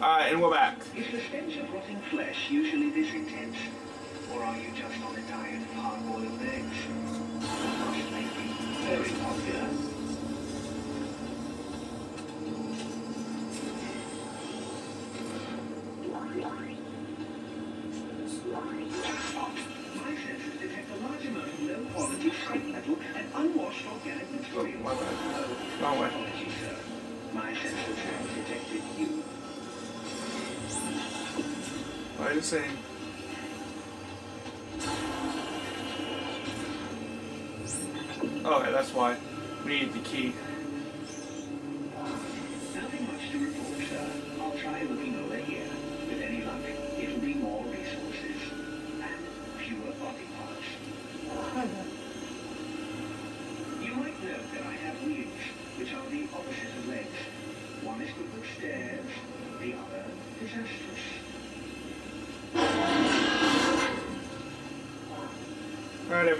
Alright, and we're back. Is the stench of rotting flesh usually this intense? Or are you just on a diet of hard-boiled eggs? Very popular. Saying?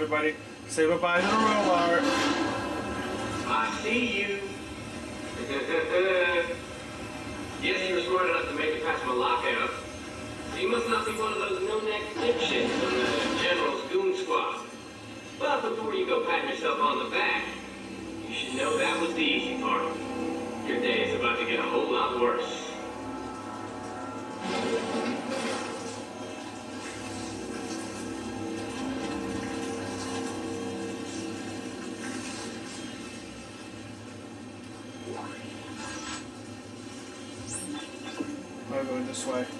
Everybody. Say goodbye to the robot. I see you. yes, you were smart enough to make it past my lockout. You must not be one of those no-neck dipshits from the General's Goon Squad. But before you go pat yourself on the back, you should know that was the easy part. Your day is about to get a whole lot worse. This way.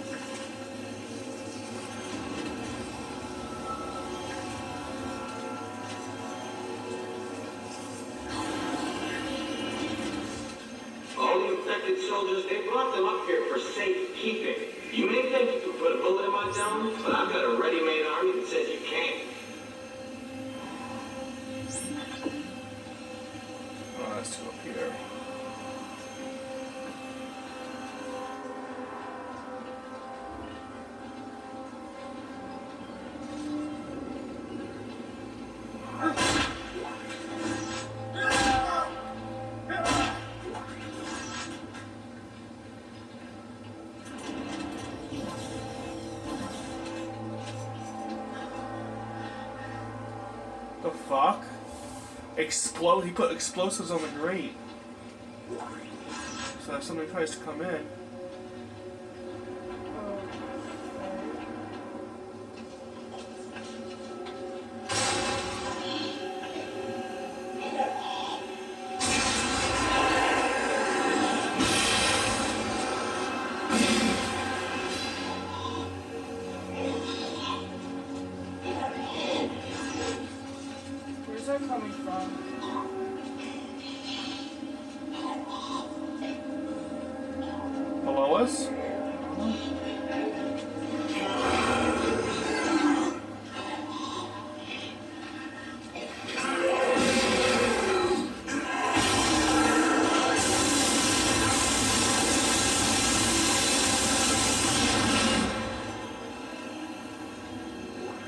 Explode. He put explosives on the grate. So if somebody tries to come in. That coming from? Below us?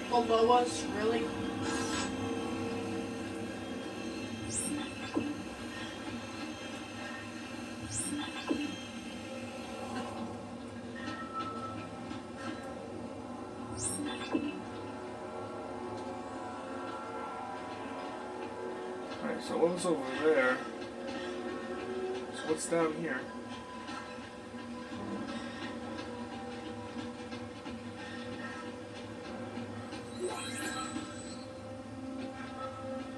Below us? Alright, so what was over there? So what's down here?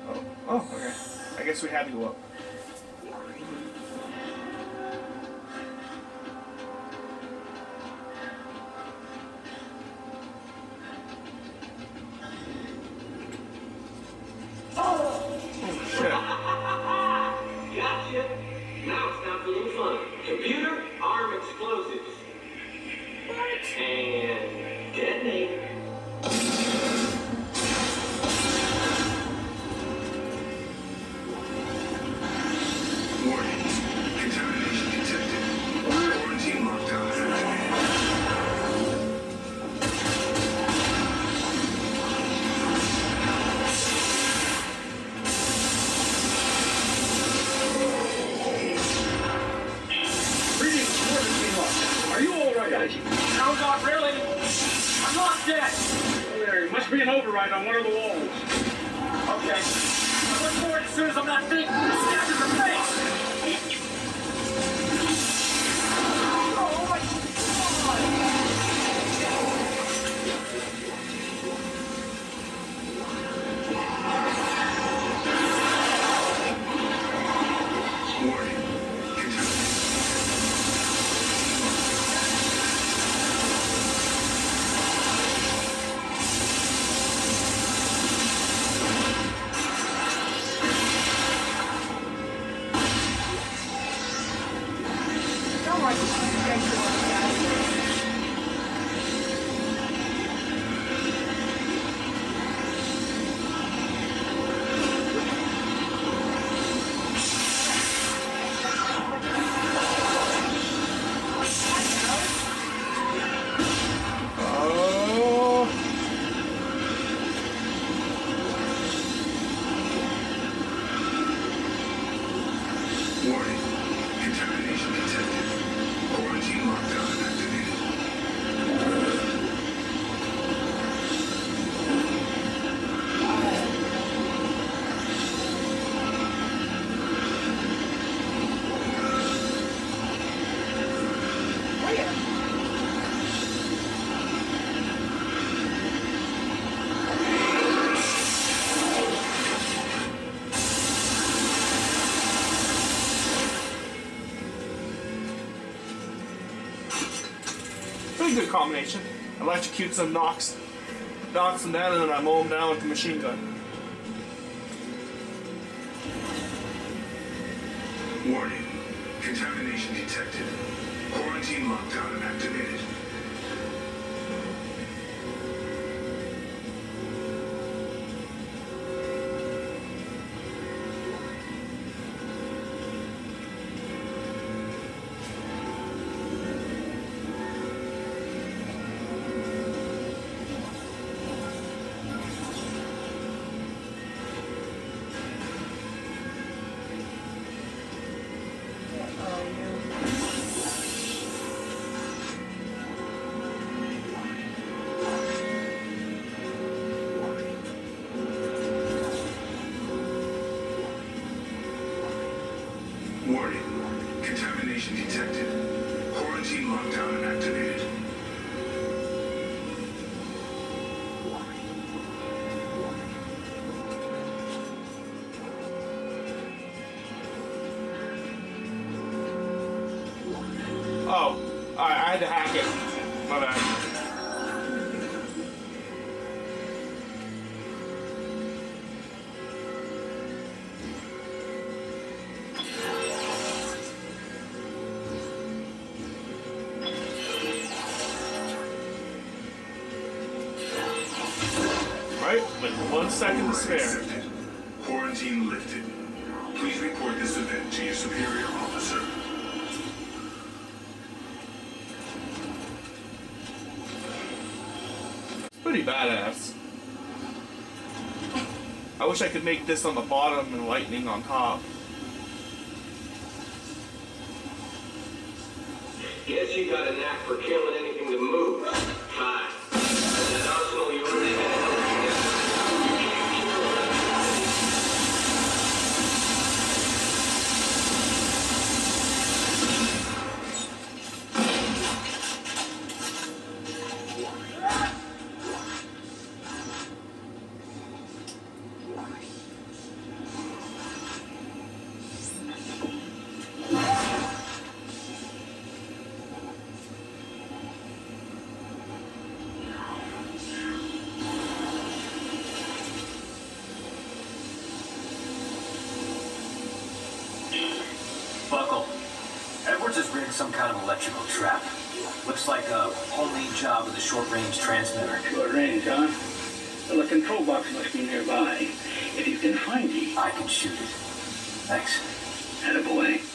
Oh, oh, okay. I guess we had to go up. Good combination. Electrocutes them, knocks, knocks them down, and then I mow them down with the machine gun. Had to hack it. My bad. Right, with one second to spare. I wish I could make this on the bottom and lightning on top. Guess you got a knack for killing anything that moves. Fine. Some kind of electrical trap. Looks like a homemade job with a short-range transmitter. Short range, huh? Well, the control box must be nearby. If you can find it, I can shoot it. Thanks. attaboy.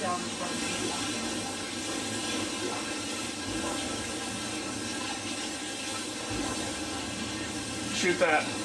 down in front of me. shoot that.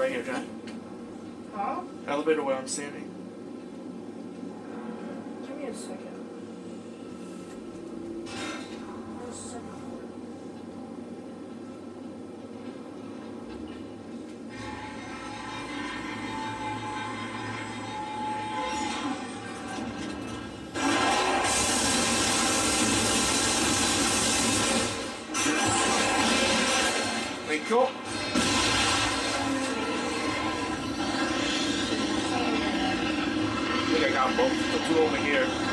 right here, Jon. Huh? Elevator where I'm standing. Uh, give me a second. Thank you. The two over here.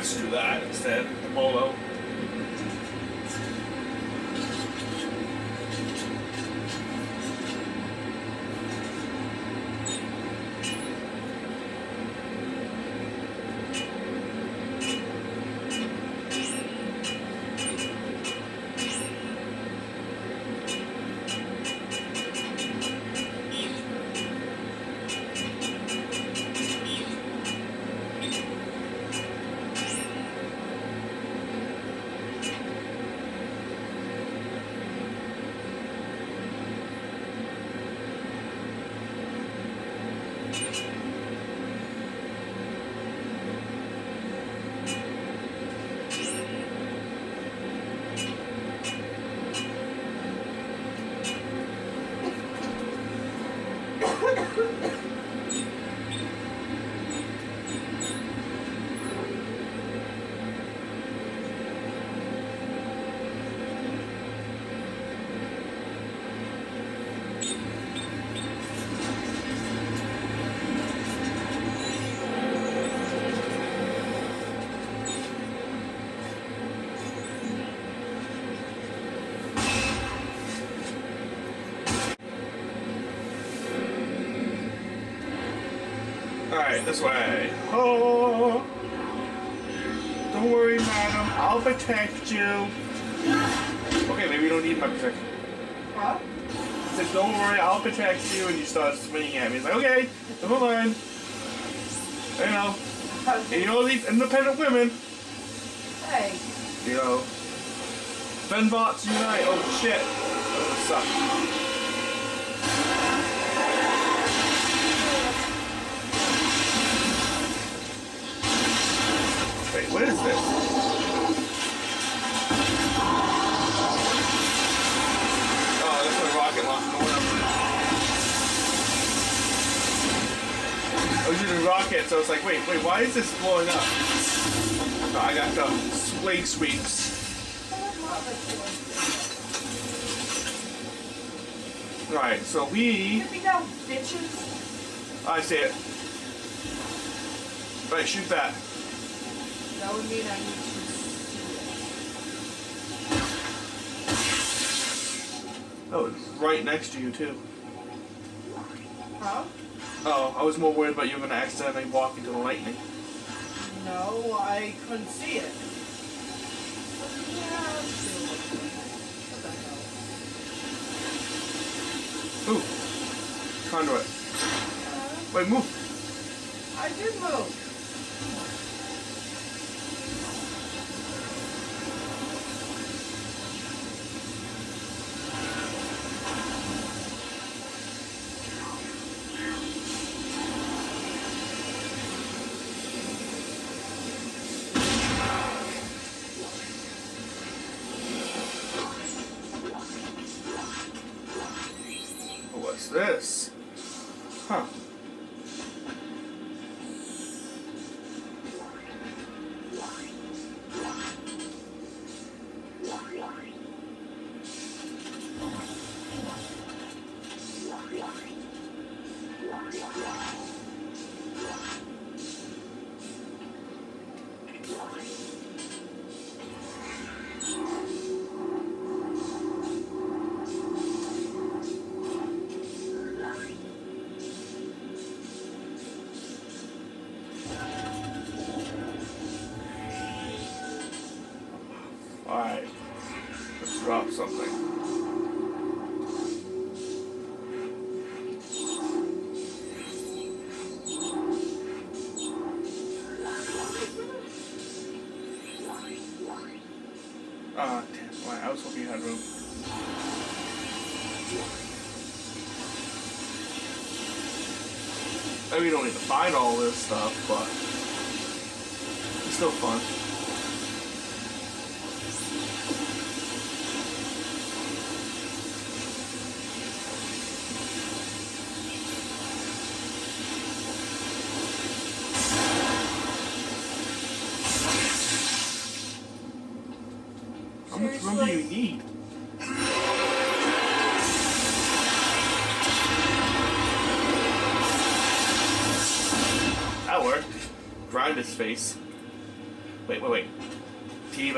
let's do that instead, the Molo. Alright, this way. Oh. Don't worry, madam. I'll protect you. Okay, maybe you don't need my protection. Huh? He said, don't worry, I'll protect you. And you start swinging at me. He's like, okay, never mind. You know, and you know these independent women, Hey, you know, Fembots unite. Oh shit. That would what is this? Oh, that's my rocket launcher. No one I was using rockets, so I was like, wait, wait, why is this blowing up? Oh, I got the leg sweeps. Right, so we. Get me down, bitches. I see it. Right, shoot that. I need to see Oh, it's right next to you, too. Huh? Oh, I was more worried about you were gonna accidentally walk into the lightning. No, I couldn't see it. Yeah, I'm still looking. What the hell? Ooh. Conduit. Uh, Wait, move. I did move. Ah, damn. Why? I was hoping you had room. I mean, you don't need to find all this stuff, but it's still fun.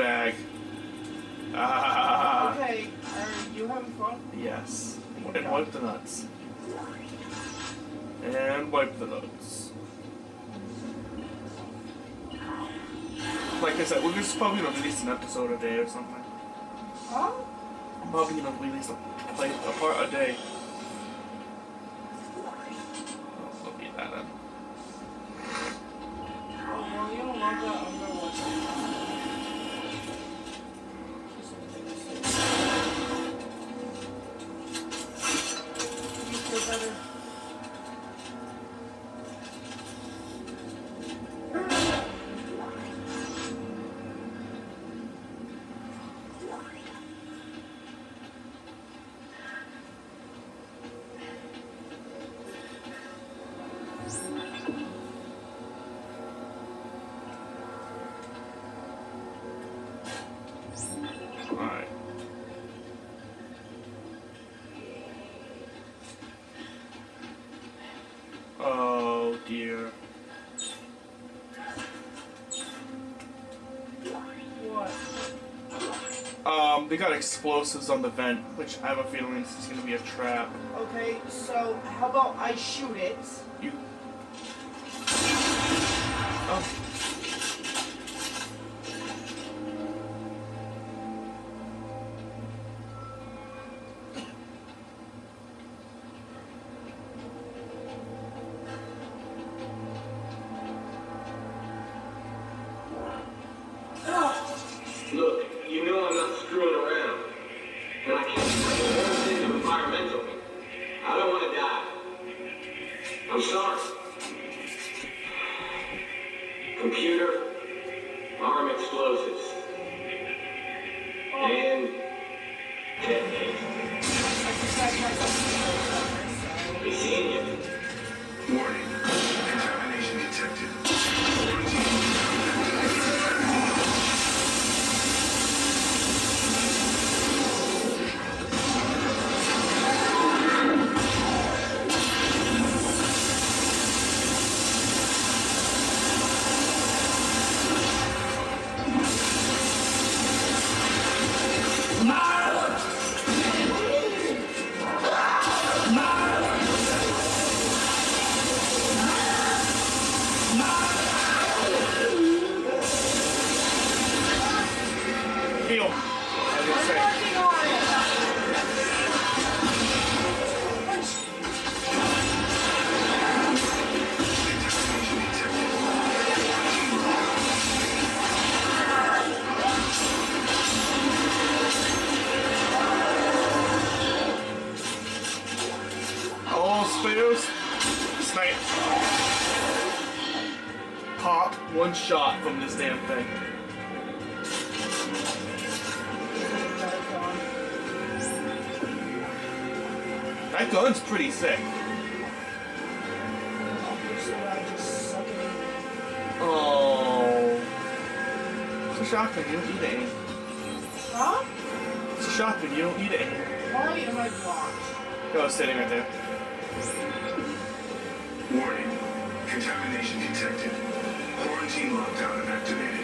Teabag. Ah, Okay, are you having fun? yes. And wipe the nuts. And wipe the nuts. Like I said, we're just probably gonna release an episode a day or something. Huh? I'm probably gonna release a, play a part a day. They got explosives on the vent, which I have a feeling is gonna be a trap. Okay, so how about I shoot it? You Snipe. Pop one shot from this damn thing. That gun's pretty sick. Oh. It's a shotgun, you don't need aim. Huh? It's a shotgun, you don't need to. Why am I blocked? Go, sitting right there. Warning. Contamination detected. Activated.